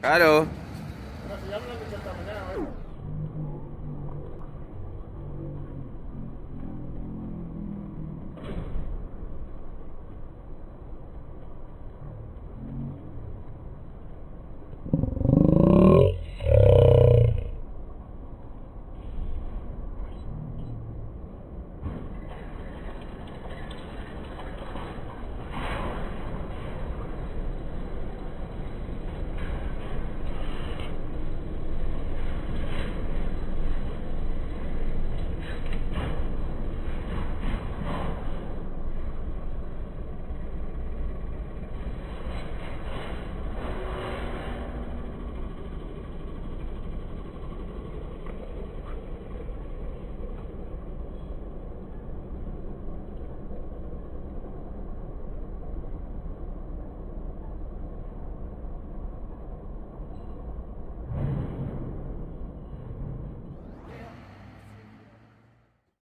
Claro.